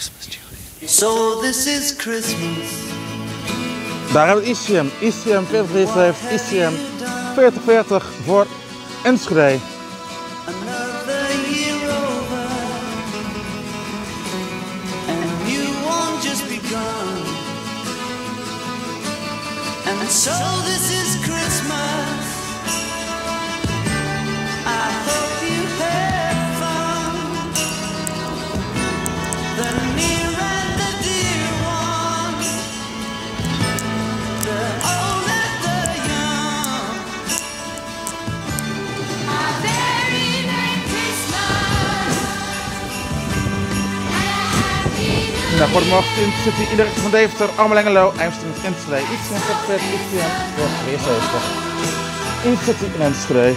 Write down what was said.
So this is Christmas. Daar hebben we het ICM. ICM 4073, ICM 4040 voor Enschede. Another year over. And a new one just begun. And so this is Christmas. A Happy New Nou, goedemorgen in City, iedereen van Deventer, allemaal Engelo, Eimsteen, Enschede. ICM 4040, ICM 4073. In City in Enschede.